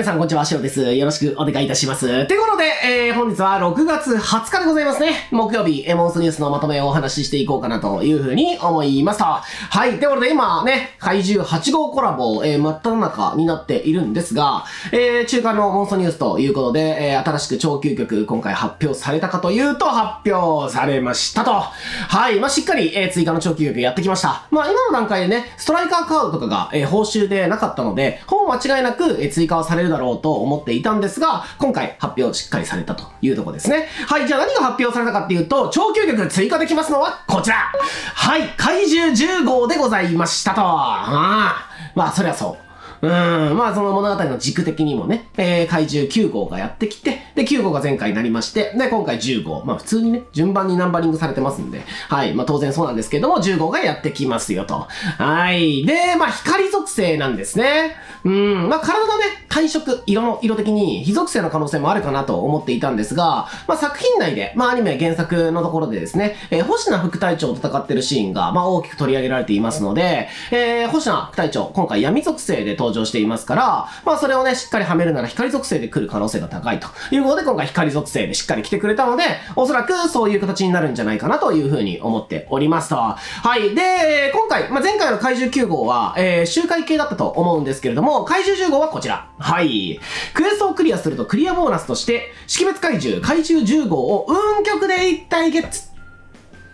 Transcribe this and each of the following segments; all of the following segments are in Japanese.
皆さん、こんにちは。しろです。よろしくお願いいたします。ということで、えー、本日は6月20日でございますね。木曜日、エモンスニュースのまとめをお話ししていこうかなというふうに思いました。はい。ということで、今ね、怪獣8号コラボ、えー、真っ只中になっているんですが、えー、中間のモンストニュースということで、えー、新しく超級曲、今回発表されたかというと、発表されましたと。はい。まあ、しっかり、えー、追加の超級曲やってきました。まあ、今の段階でね、ストライカーカードとかが、えー、報酬でなかったので、ほぼ間違いなく、えー、追加はされるだろうと思っていたんですが、今回発表しっかりされたというとこですね。はい、じゃあ何が発表されたかっていうと、超級曲追加できますのはこちらはい、怪獣10号でございましたと。あ、まあ、そりゃそう。うん、まあその物語の軸的にもね、えー、怪獣9号がやってきて、で、9号が前回になりまして、で、今回10号。まあ普通にね、順番にナンバリングされてますんで、はい、まあ当然そうなんですけども、10号がやってきますよと。はい。で、まあ光属性なんですね。うん、まあ体のね、体色、色の、色的に非属性の可能性もあるかなと思っていたんですが、まあ作品内で、まあアニメ原作のところでですね、えー、星名副隊長と戦ってるシーンが、まあ大きく取り上げられていますので、えー、星名副隊長、今回闇属性で登場登場していますから、まあそれをね、しっかりはめるなら光属性で来る可能性が高いということで、今回光属性でしっかり来てくれたので、おそらくそういう形になるんじゃないかなというふうに思っておりますと。はい。で、今回、まあ、前回の怪獣9号は、えー、周回系だったと思うんですけれども、怪獣10号はこちら。はい。クエストをクリアするとクリアボーナスとして、識別怪獣、怪獣10号を運極で一体ゲッツ。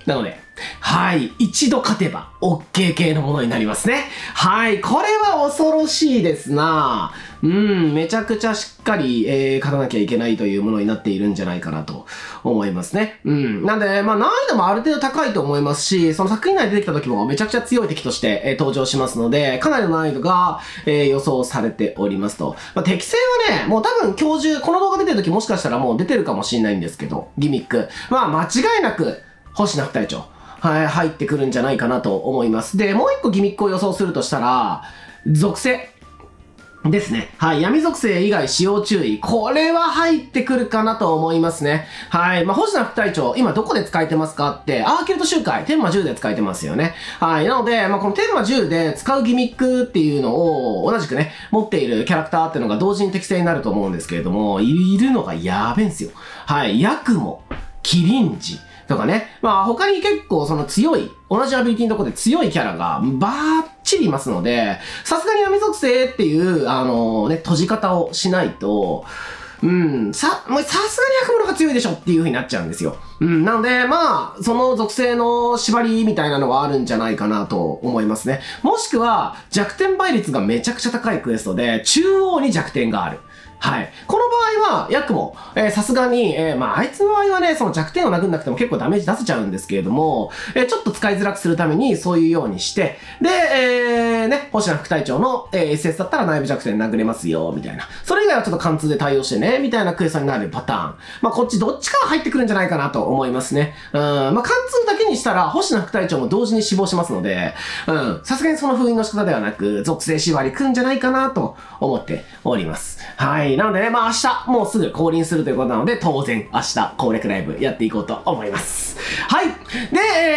なので、はい。一度勝てば OK 系のものになりますね。はい。これは恐ろしいですなうん。めちゃくちゃしっかり、えー、勝たなきゃいけないというものになっているんじゃないかなと思いますね。うん。なんで、まあ難易度もある程度高いと思いますし、その作品内出てきた時もめちゃくちゃ強い敵として、えー、登場しますので、かなりの難易度が、えー、予想されておりますと。まあ、適性はね、もう多分今日中、この動画出てる時もしかしたらもう出てるかもしれないんですけど、ギミック。まあ間違いなく、星名副隊長。はい、入ってくるんじゃないかなと思います。で、もう一個ギミックを予想するとしたら、属性。ですね。はい。闇属性以外使用注意。これは入ってくるかなと思いますね。はい。まあ、星名副隊長、今どこで使えてますかって、アーキュート周回、天魔10で使えてますよね。はい。なので、まあ、この天魔10で使うギミックっていうのを、同じくね、持っているキャラクターっていうのが同時に適正になると思うんですけれども、いるのがやべえんすよ。はい。ヤクモ、キリンジ、とかね。まあ他に結構その強い、同じアビリティのとこで強いキャラがバーッチリいますので、さすがに闇属性っていう、あのね、閉じ方をしないと、うん、さ、もうさすがに悪魔が強いでしょっていう風になっちゃうんですよ。うん、なので、まあ、その属性の縛りみたいなのはあるんじゃないかなと思いますね。もしくは、弱点倍率がめちゃくちゃ高いクエストで、中央に弱点がある。はい。こ場合は、ヤクも、え、さすがに、えー、まあ、あいつの場合はね、その弱点を殴んなくても結構ダメージ出せちゃうんですけれども、えー、ちょっと使いづらくするために、そういうようにして、で、えー、ね、星名副隊長の、えー、SS だったら内部弱点殴れますよ、みたいな。それ以外はちょっと貫通で対応してね、みたいなクエストになるパターン。まあ、こっちどっちかは入ってくるんじゃないかなと思いますね。うん、まあ、貫通だけにしたら、星名副隊長も同時に死亡しますので、うん、さすがにその封印の仕方ではなく、属性縛りくんじゃないかなと思っております。はい。なのでね、まあ明日、日もうすぐ降臨するということなので、当然明日攻略ライブやっていこうと思います。はい。で、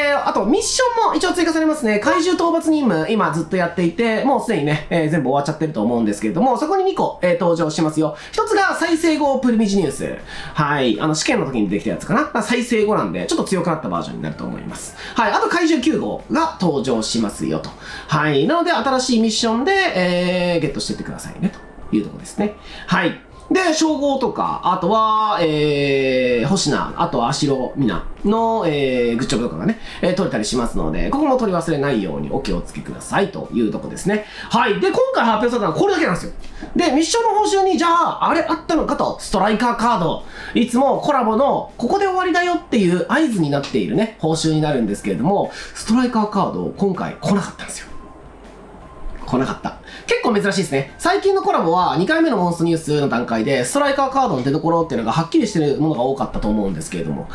えー、あとミッションも一応追加されますね。怪獣討伐任務、今ずっとやっていて、もうすでにね、えー、全部終わっちゃってると思うんですけれども、そこに2個、えー、登場しますよ。一つが再生後プリミジニュース。はい。あの、試験の時に出てきたやつかな。再生後なんで、ちょっと強くなったバージョンになると思います。はい。あと怪獣9号が登場しますよと。はい。なので、新しいミッションで、えー、ゲットしていってくださいね。というところですね。はい。で、称号とか、あとは、えー、星名、あとは足ロみなの、えー、グッチョブとかがね、えー、取れたりしますので、ここも取り忘れないようにお気をつけくださいというとこですね。はい。で、今回発表されたのはこれだけなんですよ。で、ミッションの報酬に、じゃあ、あれあったのかと、ストライカーカード、いつもコラボの、ここで終わりだよっていう合図になっているね、報酬になるんですけれども、ストライカーカード、今回来なかったんですよ。来なかった。結構珍しいですね。最近のコラボは2回目のモンストニュースの段階で、ストライカーカードの出所っていうのがはっきりしてるものが多かったと思うんですけれども、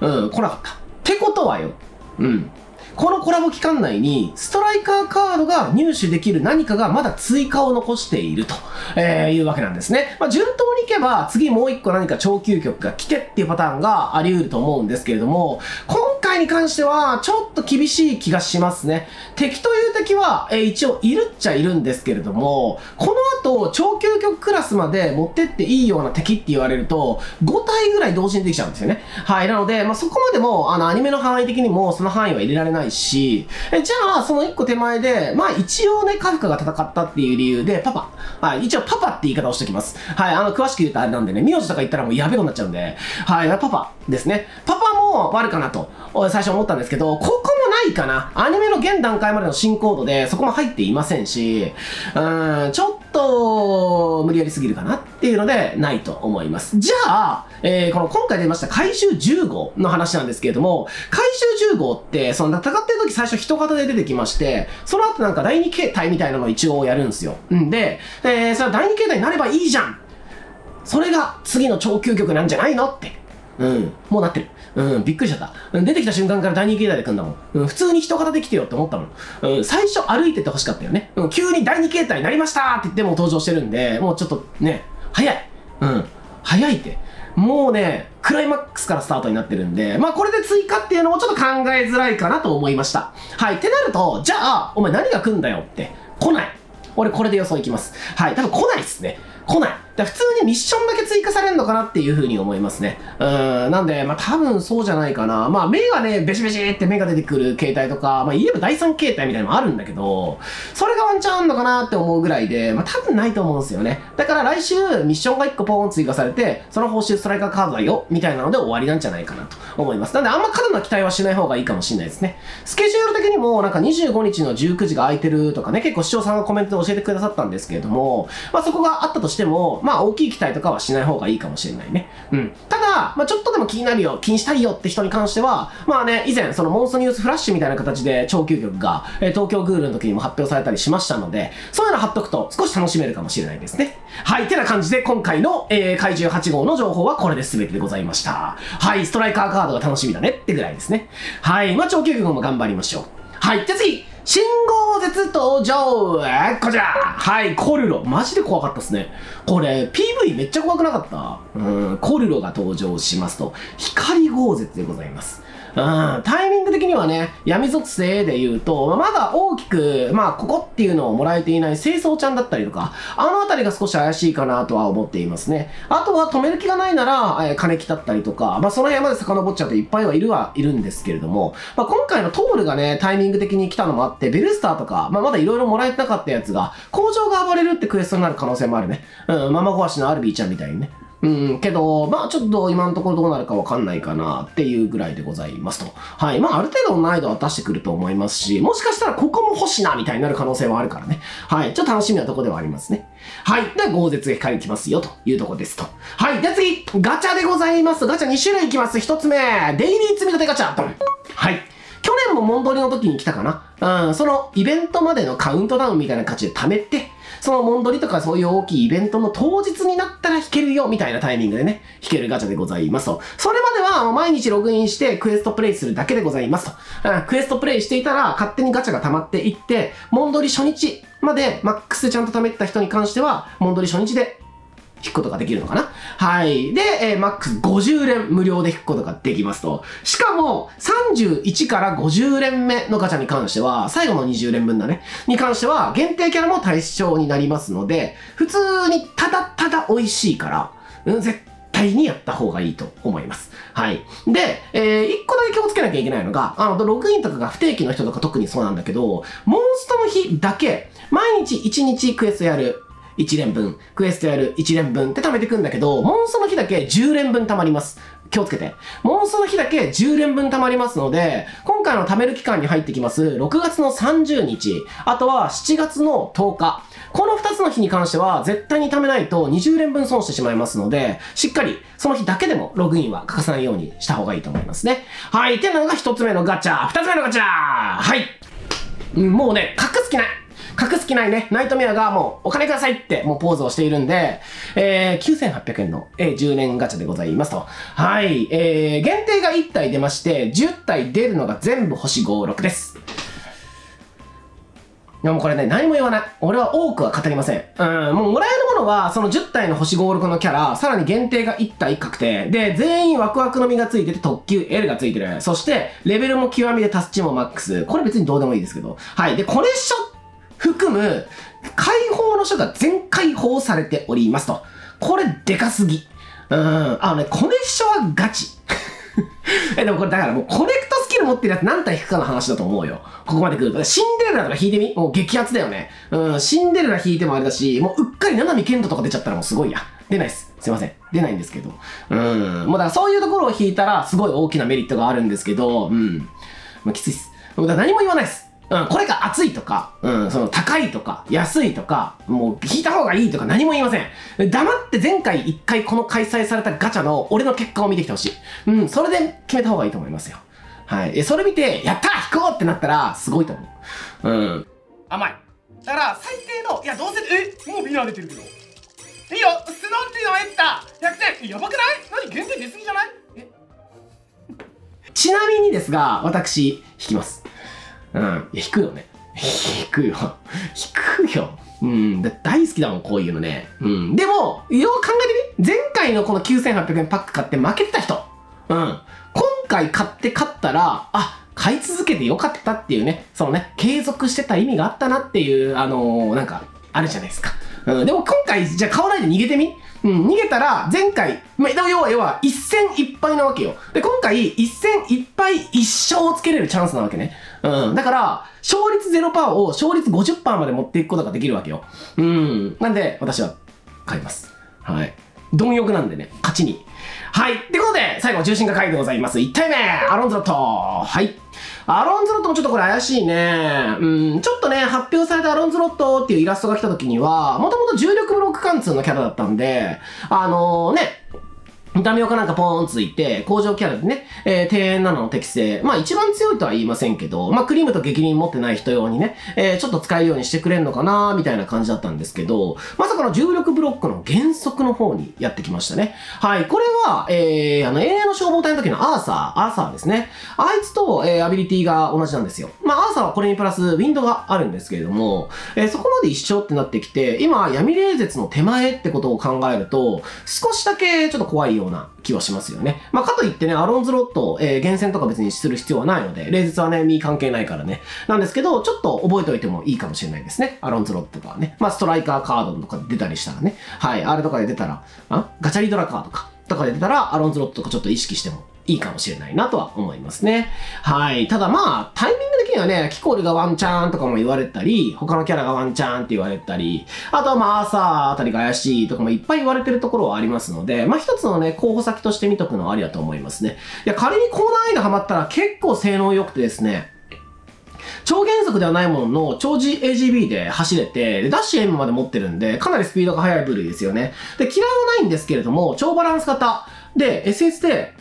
うん、来なかった。ってことはよ、うん。このコラボ期間内に、ストライカーカードが入手できる何かがまだ追加を残していると、えー、いうわけなんですね。まあ、順当にいけば、次もう一個何か超級曲が来てっていうパターンがあり得ると思うんですけれども、今回回に関しては、ちょっと厳しい気がしますね。敵という敵は、えー、一応いるっちゃいるんですけれども、この後、超究極クラスまで持ってっていいような敵って言われると、5体ぐらい同時にできちゃうんですよね。はい。なので、まあ、そこまでも、あの、アニメの範囲的にも、その範囲は入れられないし、えじゃあ、その一個手前で、まあ、一応ね、カフカが戦ったっていう理由で、パパ。はい。一応、パパって言い方をしておきます。はい。あの、詳しく言うとあれなんでね、名字とか言ったらもうやべえことになっちゃうんで、はい。パパですね。パパも悪かなと、最初思ったんですけど、ここないかな。アニメの現段階までの進行度で、そこも入っていませんし、うん、ちょっと、無理やりすぎるかなっていうので、ないと思います。じゃあ、えー、この今回出ました怪獣10号の話なんですけれども、怪獣10号って、その戦ってる時最初人型で出てきまして、その後なんか第2形態みたいなのを一応やるんですよ。んで、えー、それは第2形態になればいいじゃんそれが次の超究極なんじゃないのって。うん、もうなってる。うん、びっくりしちゃった。出てきた瞬間から第二形態で組んだもん。うん、普通に人型で来てよって思ったもん。うん、最初歩いてて欲しかったよね。うん、急に第二形態になりましたって言っても登場してるんで、もうちょっとね、早い。うん、早いって。もうね、クライマックスからスタートになってるんで、まあこれで追加っていうのもちょっと考えづらいかなと思いました。はい。ってなると、じゃあ、お前何が来んだよって。来ない。俺これで予想いきます。はい。多分来ないっすね。来ない。だ普通にミッションだけ追加されるのかなっていう風に思いますね。うん。なんで、まあ多分そうじゃないかな。まあ目がね、ベシベシって目が出てくる形態とか、まあ言えば第三形態みたいなのもあるんだけど、それがワンチャンあんのかなって思うぐらいで、まあ多分ないと思うんですよね。だから来週ミッションが1個ポーン追加されて、その報酬ストライカーカードだよ、みたいなので終わりなんじゃないかなと思います。なんであんま過度な期待はしない方がいいかもしれないですね。スケジュール的にもなんか25日の19時が空いてるとかね、結構視聴さんがコメントで教えてくださったんですけれども、まあそこがあったとしても、まあ大きい期待とかはしない方がいいかもしれないね。うん。ただ、まあちょっとでも気になるよ、気にしたいよって人に関しては、まあね、以前、そのモンストニュースフラッシュみたいな形で超究極が、えー、東京グールの時にも発表されたりしましたので、そういうの貼っとくと少し楽しめるかもしれないですね。はい、てな感じで今回の、えー、怪獣8号の情報はこれで全てでございました。はい、ストライカーカードが楽しみだねってぐらいですね。はい、まあ超究極も頑張りましょう。はい、じゃあ次新豪絶登場こちらはい、コルロ。マジで怖かったっすね。これ、PV めっちゃ怖くなかった？うん、コルロが登場しますと、光豪絶でございます。うん、タイミング的にはね、闇属性で言うと、まだ大きく、まあ、ここっていうのをもらえていない清掃ちゃんだったりとか、あのあたりが少し怪しいかなとは思っていますね。あとは止める気がないなら、えー、金木だったりとか、まあ、その辺まで遡っちゃうといっぱいはいるはいるんですけれども、まあ、今回のトールがね、タイミング的に来たのもあって、ベルスターとか、まあ、まだいろいろもらえてなかったやつが、工場が暴れるってクエストになる可能性もあるね。うん、ママ壊しのアルビーちゃんみたいにね。うん、けど、まあちょっと今のところどうなるかわかんないかなっていうぐらいでございますと。はい。まあある程度の難易度は出してくると思いますし、もしかしたらここも欲しいなみたいになる可能性はあるからね。はい。ちょっと楽しみなとこではありますね。はい。で、豪絶が光りきますよというとこですと。はい。で次、ガチャでございます。ガチャ2種類いきます。1つ目、デイリー積み立てガチャ。はい。去年もモンドリの時に来たかな。うん、そのイベントまでのカウントダウンみたいな感じで貯めて、そのモンドリとかそういう大きいイベントの当日になったら弾けるよみたいなタイミングでね、弾けるガチャでございますと。それまでは毎日ログインしてクエストプレイするだけでございますと。クエストプレイしていたら勝手にガチャが溜まっていって、モンドリ初日までマックスちゃんと貯めてた人に関しては、モンドリ初日で引くことができるのかな？はい。で、えー、マックス50連無料で引くことができますと。しかも、31から50連目のガチャに関しては、最後の20連分だね。に関しては、限定キャラも対象になりますので、普通にただただ美味しいから、うん、絶対にやった方がいいと思います。はい。で、えー、一個だけ気をつけなきゃいけないのが、あの、ログインとかが不定期の人とか特にそうなんだけど、モンストの日だけ、毎日1日クエストやる。1連分、クエストやる1連分って貯めていくんだけど、モンストの日だけ10連分貯まります。気をつけて。モンストの日だけ10連分貯まりますので、今回の貯める期間に入ってきます、6月の30日、あとは7月の10日。この2つの日に関しては、絶対に貯めないと20連分損してしまいますので、しっかりその日だけでもログインは欠かさないようにした方がいいと思いますね。はい。っていうのが1つ目のガチャ。2つ目のガチャはい。もうね、隠す気ない。隠す気ないね。ナイトメアがもうお金くださいってもうポーズをしているんで、えー、9800円の、えー、10年ガチャでございますと。はい。えー、限定が1体出まして、10体出るのが全部星56です。いやもうこれね、何も言わない。俺は多くは語りません。うん、もうもらえるものは、その10体の星5、6のキャラ、さらに限定が1体確定。で、全員ワクワクの実がついてて、特急 L がついてる。そして、レベルも極みでタスチもマックス。これ別にどうでもいいですけど。はい。で、これ書含む、解放の書が全解放されておりますと。これでかすぎ。うん。あのね、コネ書はガチ。え、でもこれだからもうコネクトスキル持ってるやつ何体引くかの話だと思うよ。ここまで来ると。シンデレラとか引いてみ？もう激アツだよね。うん、シンデレラ引いてもあれだし、もううっかり七海剣道とか出ちゃったらもうすごいや。出ないっす。すいません。出ないんですけど。うん。もうだからそういうところを引いたらすごい大きなメリットがあるんですけど、うん。まあ、きついっす。だから何も言わないっす。うん、これが熱いとか、うん、その高いとか、安いとか、もう引いた方がいいとか何も言いません。黙って前回一回この開催されたガチャの俺の結果を見てきてほしい。うん、それで決めた方がいいと思いますよ。はい。えそれ見て、やった引こうってなったら、すごいと思う。うん。甘い。だから、最低の、いや、どうせ、え、もうビナー出てるけど。いいよスノーティのエッタ !100 点やばくない？何？限定出すぎじゃない？え？ちなみにですが、私、引きます。うん。いや、引くよね。引くよ。引くよ。うん。だ大好きだもん、こういうのね。うん。でも、よく考えてみ前回のこの9800円パック買って負けてた人。うん。今回買って勝ったら、あ、買い続けてよかったっていうね、そのね、継続してた意味があったなっていう、あのーなんか、あるじゃないですか。うん。でも今回、じゃあ買わないで逃げてみうん、逃げたら、前回、まあ、要は、要は、一戦一敗なわけよ。で、今回、一戦一敗一勝をつけれるチャンスなわけね。うん。だから、勝率0%を勝率50%まで持っていくことができるわけよ。うん。なんで、私は買います。はい。貪欲なんでね、勝ちに。はい。ってことで、最後、重心が回でございます。1体目、アロンズロット。はい。アロンズロットもちょっとこれ怪しいね。うん、ちょっとね、発表されたアロンズロットっていうイラストが来た時には、もともと重力ブロック貫通のキャラだったんで、あのーね、ダメオかなんかポーンついて、工場キャラでね、えー、低円なのの適性。まあ一番強いとは言いませんけど、まあクリームと激輪持ってない人用にね、えー、ちょっと使えるようにしてくれんのかなみたいな感じだったんですけど、まさかの重力ブロックの原則の方にやってきましたね。はい、これは、えー、あの、永遠の消防隊の時のアーサー、アーサーですね。あいつと、えー、アビリティが同じなんですよ。まあアーサーはこれにプラスウィンドがあるんですけれども、えー、そこまで一緒ってなってきて、今、闇霊絶の手前ってことを考えると、少しだけちょっと怖いよような気はしますよね。まあ、かといってね、アロンズロット、えー、厳選とか別にする必要はないので、霊絶はね、身関係ないからね。なんですけど、ちょっと覚えておいてもいいかもしれないですね。アロンズロットとかね。まあ、ストライカーカードとか出たりしたらね。はい、あれとかで出たら、あガチャリドラカーとか、とかで出たら、アロンズロットとかちょっと意識してもいいかもしれないなとは思いますね。はい。ただまあ、タイミングにはね、キコルがワンチャンとかも言われたり、他のキャラがワンチャンって言われたり、あとはまあ、朝あたりが怪しいとかもいっぱい言われてるところはありますので、まあ一つのね、候補先として見とくのはありだと思いますね。いや、仮にコーナー間ハマったら結構性能良くてですね、超減速ではないものの、超 AGB で走れて、でダッシュ M まで持ってるんで、かなりスピードが速い部類ですよね。で、嫌いはないんですけれども、超バランス型。で、SS で、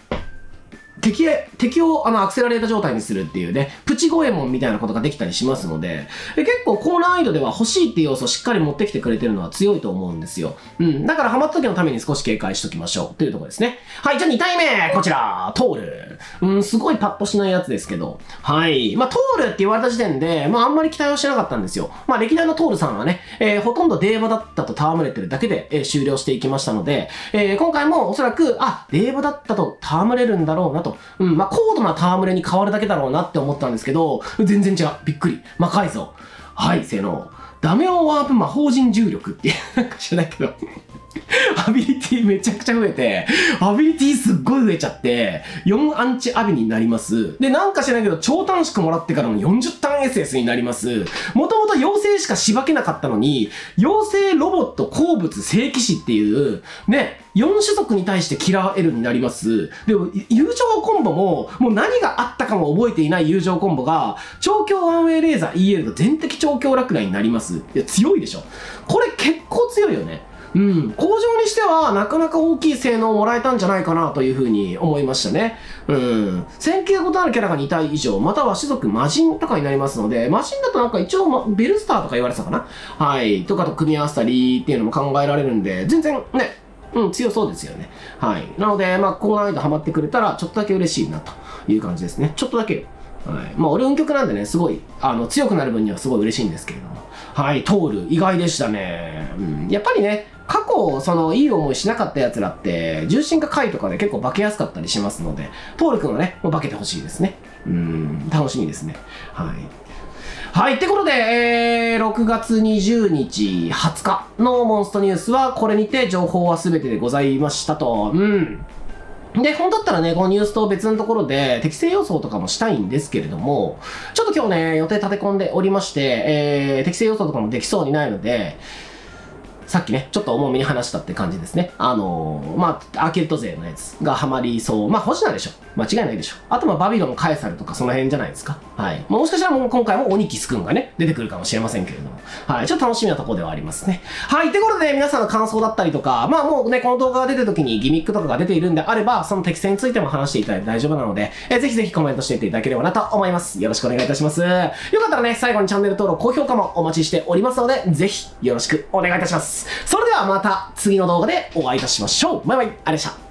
敵へ、敵をあのアクセラレータ状態にするっていうね、プチゴエモンみたいなことができたりしますので、で結構高難易度では欲しいっていう要素をしっかり持ってきてくれてるのは強いと思うんですよ。うん。だからハマった時のために少し警戒しときましょう。というとこですね。はい、じゃあ2体目こちらトール。うん、すごいパッとしないやつですけど。はい。まあ、トールって言われた時点で、まあ、あんまり期待はしてなかったんですよ。まあ、歴代のトールさんはね、えー、ほとんどデーバだったと戯れてるだけで、えー、終了していきましたので、えー、今回もおそらく、あ、デーバだったと戯れるんだろうなと。うん、まあ、高度な戯れに変わるだけだろうなって思ったんですけど、全然違う。びっくり。魔改造。はい、性能。ダメオワープ魔法人重力っていう、なんか知らないけど。アビリティめちゃくちゃ増えて、アビリティすっごい増えちゃって、4アンチアビになります。で、なんか知らないけど、超短縮もらってからの40ターン SS になります。もともと妖精しかしばけなかったのに、妖精、ロボット、鉱物、聖騎士っていう、ね、4種族に対してキラー L になります。でも、友情コンボも、もう何があったかも覚えていない友情コンボが、超強ワンウェイレーザー EL と全敵超強落雷になります。いや、強いでしょ。これ結構強いよね。うん、工場にしてはなかなか大きい性能をもらえたんじゃないかなというふうに思いましたね。うん。戦型異なるキャラが2体以上、または種族魔人とかになりますので、魔人だとなんか一応、ま、ベルスターとか言われてたかなはい。とかと組み合わせたりっていうのも考えられるんで、全然ね、うん、強そうですよね。はい。なので、まあ、高難易度ハマってくれたら、ちょっとだけ嬉しいなという感じですね。ちょっとだけよ。はい。まあ、俺運極なんでね、すごい、あの、強くなる分にはすごい嬉しいんですけれども。はい、通る。意外でしたね。うん。やっぱりね、過去、その、いい思いしなかった奴らって、重心化回とかで結構化けやすかったりしますので、トール君はね、もう化けてほしいですね。うん、楽しみですね。はい。はい。ってことで、えー、6月20日20日のモンストニュースは、これにて情報は全てでございましたと。うん。で、本当だったらね、このニュースと別のところで適正予想とかもしたいんですけれども、ちょっと今日ね、予定立て込んでおりまして、えー、適正予想とかもできそうにないので、さっきね、ちょっと重めに話したって感じですね。あのー、まあ、アーケット勢のやつがハマりそう。まあ、星なんでしょ。間違いないでしょ。あと、まあ、バビロン、カエサルとかその辺じゃないですか。はい。もしかしたらもう今回もオニキスくんがね、出てくるかもしれませんけれども。はい。ちょっと楽しみなとこではありますね。はい。ってことで、皆さんの感想だったりとか、まあ、もうね、この動画が出てる時にギミックとかが出ているんであれば、その適性についても話していただいて大丈夫なので、えーぜひぜひコメントしていっていただければなと思います。よろしくお願いいたします。よかったらね、最後にチャンネル登録、高評価もお待ちしておりますので、ぜひよろしくお願いいたします。それではまた次の動画でお会いいたしましょう。バイバイ、ありがとうございました。